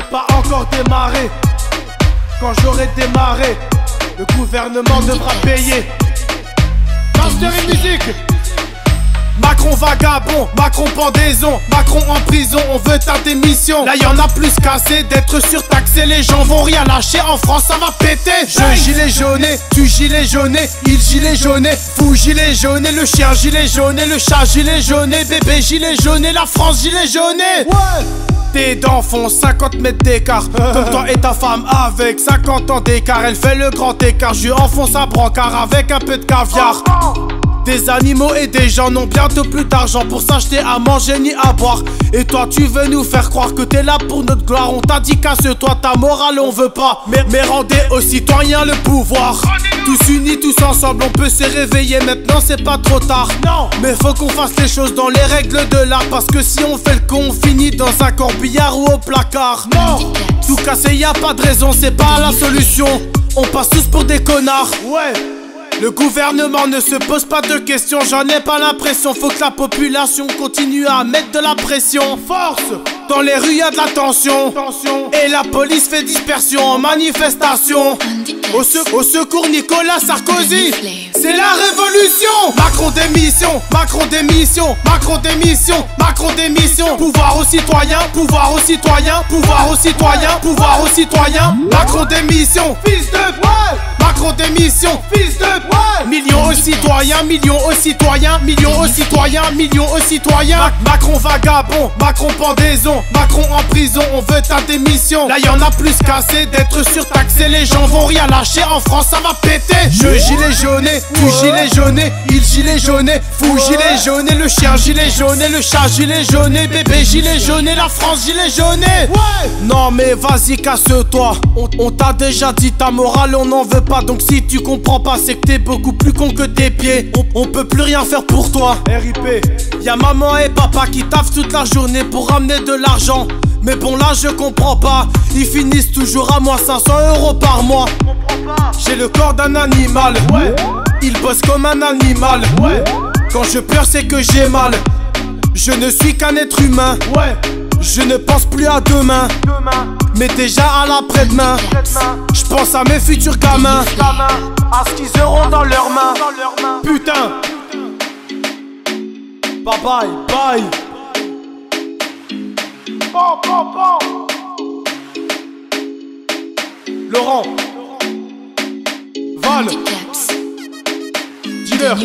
encore démarré. Quand j'aurai démarré, le gouvernement devra payer. Master et musique. Macron vagabond, Macron pendaison, Macron en prison, on veut ta démission. Là y'en a plus qu'assez d'être surtaxé, les gens vont rien lâcher, en France ça va péter. Je gilet jaune, tu gilet jaune, il gilet jaune, fou gilet jaune, le chien gilet jaune, le chat gilet jaune, bébé gilet jaune, la France gilet jaune. Ouais tes dents font 50 mètres d'écart. Comme toi et ta femme avec 50 ans d'écart. Elle fait le grand écart, je lui enfonce un brancard avec un peu de caviar des animaux et des gens n'ont bientôt plus d'argent pour s'acheter à manger ni à boire. Et toi, tu veux nous faire croire que t'es là pour notre gloire. On t'a dit casse-toi ta morale, on veut pas. Mais, mais rendez aux citoyens le pouvoir. Tous unis, tous ensemble, on peut se réveiller maintenant, c'est pas trop tard. Non, mais faut qu'on fasse les choses dans les règles de l'art. Parce que si on fait le con, on finit dans un corbillard ou au placard. Non, tout casser, y a pas de raison, c'est pas la solution. On passe tous pour des connards. Ouais. Le gouvernement ne se pose pas de questions, j'en ai pas l'impression. Faut que la population continue à mettre de la pression. Force Dans les rues y a de la tension. Et la police fait dispersion en manifestation. Au, secours Nicolas Sarkozy C'est la révolution Macron démission, Macron démission, Macron démission, Macron démission Pouvoir aux citoyens, pouvoir aux citoyens, pouvoir aux citoyens, pouvoir aux citoyens Macron démission, fils de Macron démission, fils de Millions aux citoyens, millions aux citoyens, millions aux citoyens, millions aux citoyens. Macron vagabond, Macron pendaison, Macron en prison, on veut ta démission. Là y'en a plus qu'assez d'être surtaxé, les gens vont rien lâcher, en France ça va péter. Je gilet jaune, tu gilet jaune, il gilet jaune, fou gilet jaune, le chien gilet jaune, le chat gilet jaune, bébé gilet jaune, la France gilet jaune. Non mais vas-y casse-toi, on, on t'a déjà dit ta morale, on n'en veut pas, donc si tu comprends pas c'est que t'es beaucoup plus con que tes pieds. On, peut plus rien faire pour toi. RIP. Y'a maman et papa qui taffent toute la journée pour ramener de l'argent. Mais bon là je comprends pas, ils finissent toujours à moins 500 euros par mois. J'ai le corps d'un animal, ouais. Ils bossent comme un animal, ouais. Quand je pleure c'est que j'ai mal. Je ne suis qu'un être humain, ouais. Je ne pense plus à demain, mais déjà à l'après-demain. Je pense à mes futurs gamins, à ce qu'ils auront dans leurs mains. Putain, bye bye, bye. Laurent, Val, Dealer.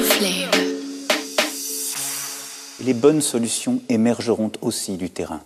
Les bonnes solutions émergeront aussi du terrain.